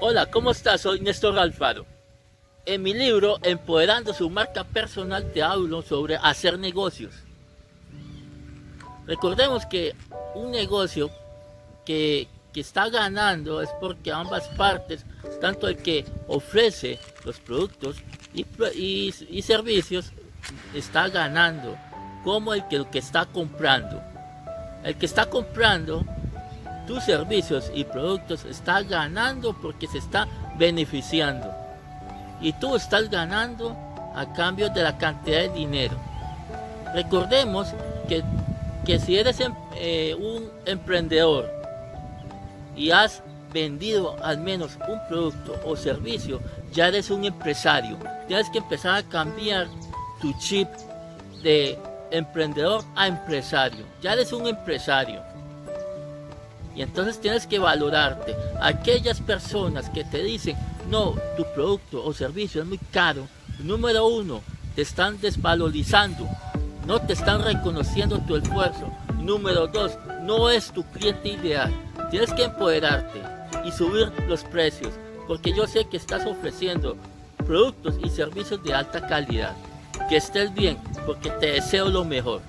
Hola, ¿cómo estás? Soy Néstor Alfaro. En mi libro Empoderando su marca personal te hablo sobre hacer negocios. Recordemos que un negocio que, está ganando es porque ambas partes, tanto el que ofrece los productos y, servicios, está ganando, como el que, el que está comprando. El que está comprando tus servicios y productos está ganando porque se está beneficiando. Y tú estás ganando a cambio de la cantidad de dinero. Recordemos que, que si eres em, eh, un emprendedor y has vendido al menos un producto o servicio, ya eres un empresario. Tienes que empezar a cambiar tu chip de emprendedor a empresario. Ya eres un empresario. Y entonces tienes que valorarte. Aquellas personas que te dicen, no, tu producto o servicio es muy caro. Número uno, te están desvalorizando. No te están reconociendo tu esfuerzo. Número dos, no es tu cliente ideal. Tienes que empoderarte y subir los precios. Porque yo sé que estás ofreciendo productos y servicios de alta calidad. Que estés bien, porque te deseo lo mejor.